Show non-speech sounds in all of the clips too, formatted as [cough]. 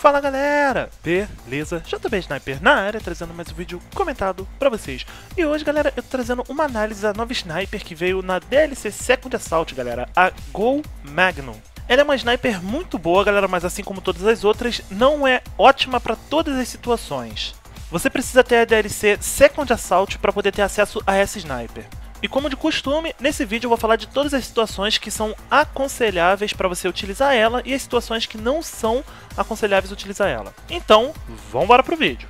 Fala galera, beleza? JB Sniper na área, trazendo mais um vídeo comentado pra vocês. E hoje, galera, eu tô trazendo uma análise da nova Sniper que veio na DLC Second Assault, galera, a Go Magnum. Ela é uma sniper muito boa, galera, mas assim como todas as outras, não é ótima para todas as situações. Você precisa ter a DLC Second Assault para poder ter acesso a essa sniper. E como de costume, nesse vídeo eu vou falar de todas as situações que são aconselháveis para você utilizar ela e as situações que não são aconselháveis utilizar ela. Então, vamos embora pro vídeo.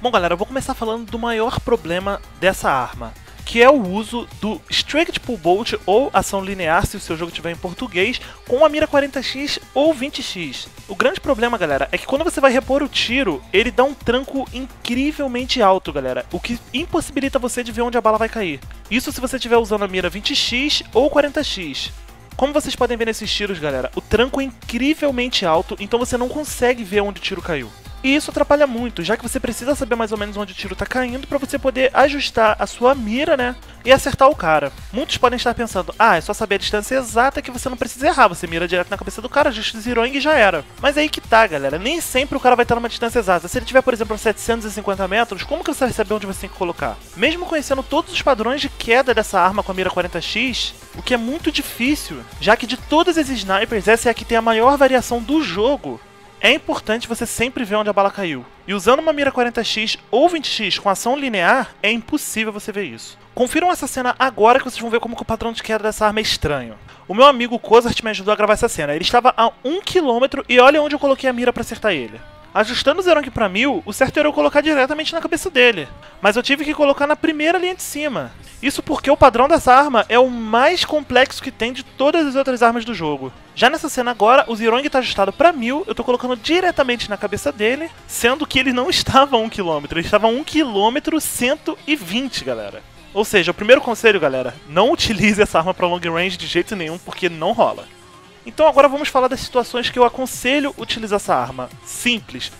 Bom galera, eu vou começar falando do maior problema dessa arma, que é o uso do Straight Pull Bolt ou ação linear, se o seu jogo tiver em português, com a mira 40x ou 20x. O grande problema, galera, é que quando você vai repor o tiro, ele dá um tranco incrivelmente alto, galera, o que impossibilita você de ver onde a bala vai cair. Isso se você estiver usando a mira 20x ou 40x. Como vocês podem ver nesses tiros, galera, o tranco é incrivelmente alto, então você não consegue ver onde o tiro caiu. E isso atrapalha muito, já que você precisa saber mais ou menos onde o tiro está caindo para você poder ajustar a sua mira, né? E acertar o cara. Muitos podem estar pensando, ah, é só saber a distância exata que você não precisa errar. Você mira direto na cabeça do cara, ajusta o zeroing e já era. Mas aí que tá, galera. Nem sempre o cara vai estar numa distância exata. Se ele tiver, por exemplo, a 750 metros, como que você vai saber onde você tem que colocar? Mesmo conhecendo todos os padrões de queda dessa arma com a mira 40x, o que é muito difícil, já que de todas as snipers, essa é a que tem a maior variação do jogo é importante você sempre ver onde a bala caiu. E usando uma mira 40x ou 20x com ação linear, é impossível você ver isso. Confiram essa cena agora que vocês vão ver como o padrão de queda dessa arma é estranho. O meu amigo Kozart me ajudou a gravar essa cena. Ele estava a 1 km e olha onde eu coloquei a mira para acertar ele. Ajustando o Zerong para 1000, o certo era eu colocar diretamente na cabeça dele. Mas eu tive que colocar na primeira linha de cima. Isso porque o padrão dessa arma é o mais complexo que tem de todas as outras armas do jogo. Já nessa cena agora, o Zerong está ajustado para 1000, eu estou colocando diretamente na cabeça dele, sendo que ele não [laughs] estava a 1 km, ele estava a 1 km 120, galera. Ou seja, o primeiro conselho, galera, não utilize essa arma para long range de jeito nenhum, porque não rola. Então agora vamos falar das situações que eu aconselho utilizar essa arma. Simples,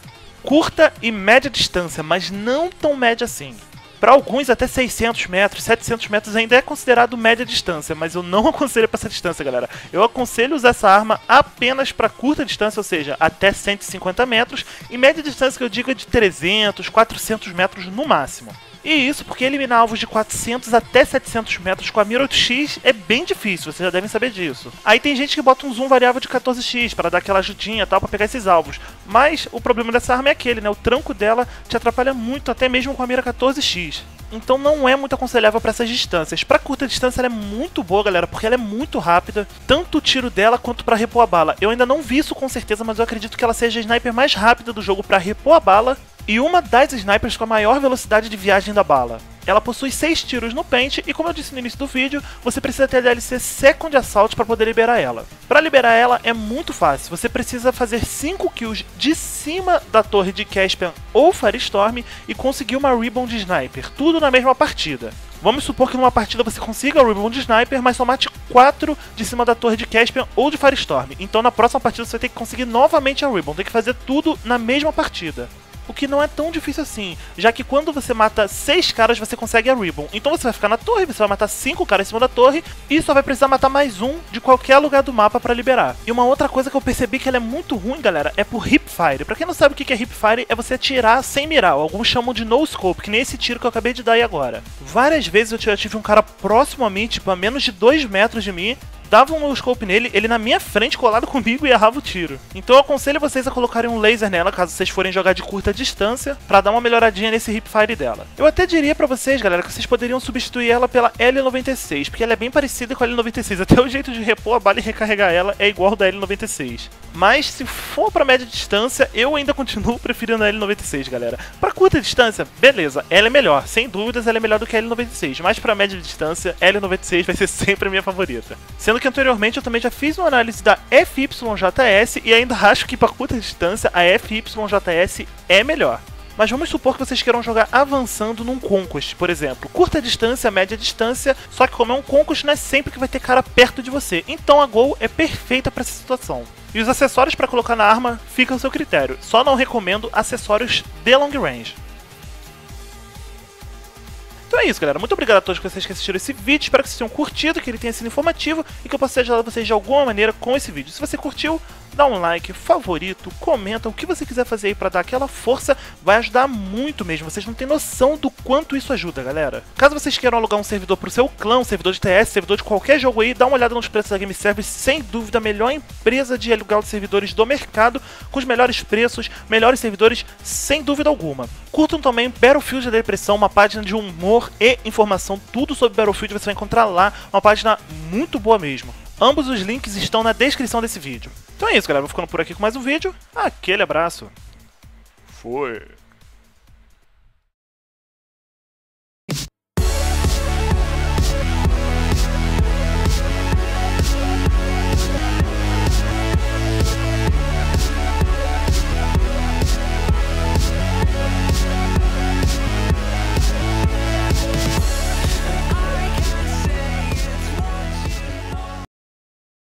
curta e média distância, mas não tão média assim. Para alguns, até 600 metros, 700 metros ainda é considerado média distância, mas eu não [laughs] aconselho para essa distância, galera. Eu aconselho usar essa arma apenas para curta distância, ou seja, até 150 metros, e média distância que eu digo é de 300, 400 metros no máximo. E isso porque eliminar alvos de 400 até 700 metros com a mira 8x é bem difícil, vocês já devem saber disso. Aí tem gente que bota um zoom variável de 14x para dar aquela ajudinha e tal para pegar esses alvos. Mas o problema dessa arma é aquele, né? O tranco dela te atrapalha muito, até mesmo com a mira 14x. Então não é muito aconselhável para essas distâncias. Para curta distância ela é muito boa, galera, porque ela é muito rápida, tanto o tiro dela quanto para repor a bala. Eu ainda não vi isso com certeza, mas eu acredito que ela seja a sniper mais rápida do jogo para repor a bala e uma das snipers com a maior velocidade de viagem da bala. Ela possui 6 tiros no pente e como eu disse no início do vídeo, você precisa ter a DLC Second Assault para poder liberar ela. Para liberar ela é muito fácil, você precisa fazer 5 kills de cima da torre de Caspian ou Firestorm e conseguir uma Ribbon de Sniper, tudo na mesma partida. Vamos supor que numa partida você consiga o Ribbon de Sniper, mas só mate 4 de cima da torre de Caspian ou de Firestorm. Então na próxima partida você vai ter que conseguir novamente a Ribbon, tem que fazer tudo na mesma partida o que não é tão difícil assim, já que quando você mata seis caras você consegue a Ribbon. Então você vai ficar na torre, você vai matar cinco caras em cima da torre e só vai precisar matar mais um de qualquer lugar do mapa para liberar. E uma outra coisa que eu percebi que ela é muito ruim, galera, é por hipfire. Para quem não sabe o que é hipfire, é você atirar sem mirar. Alguns chamam de no scope, que nem esse tiro que eu acabei de dar aí agora. Várias vezes eu já tive um cara próximo a mim, tipo a menos de 2 metros de mim, dava um scope nele, ele na minha frente colado [laughs] comigo e errava o tiro. Então eu aconselho vocês a colocarem um laser nela caso vocês forem jogar de curta distância para dar uma melhoradinha nesse hipfire dela. Eu até diria para vocês, galera, que vocês poderiam substituir ela pela L96, porque ela é bem parecida com a L96, até [laughs] o jeito de repor a bala e recarregar ela é igual ao da L96. Mas se for para média distância, eu ainda continuo [laughs] preferindo a L96, galera. Para curta distância, beleza, ela é melhor, sem dúvidas ela é melhor do que a L96, mas para média distância, L96 vai ser sempre a minha favorita. Sendo Sendo que anteriormente eu também já fiz uma análise da FYJS e ainda [laughs] acho que para curta distância a FYJS é melhor. Mas vamos supor que vocês queiram jogar avançando num Conquest, por exemplo. Curta distância, média distância, só que como é um Conquest, não é sempre que vai ter cara perto de você. Então a Gol é perfeita para essa situação. E os acessórios para colocar na arma ficam ao seu critério. Só não recomendo acessórios de long range. Então é isso, galera. Muito obrigado a todos vocês que assistiram esse vídeo. Espero que vocês tenham curtido, que ele tenha sido informativo e que eu possa ajudar vocês de alguma maneira com esse vídeo. Se você curtiu, dá um like, favorito, comenta, o que você quiser fazer aí pra dar aquela força, vai ajudar muito mesmo. Vocês não têm noção do quanto isso ajuda, galera. Caso vocês queiram alugar um servidor pro seu clã, um servidor de TS, servidor de qualquer jogo aí, dá uma olhada nos preços da Game Service, sem dúvida a melhor empresa de alugar de servidores do mercado, com os melhores preços, melhores servidores, sem dúvida alguma. Curtam também Battlefield da Depressão, uma página de humor e informação, tudo sobre Battlefield você vai encontrar lá, uma página muito boa mesmo. Ambos os links estão na descrição desse vídeo. Então é isso, galera. Vou ficando por aqui com mais um vídeo. Aquele abraço. Foi.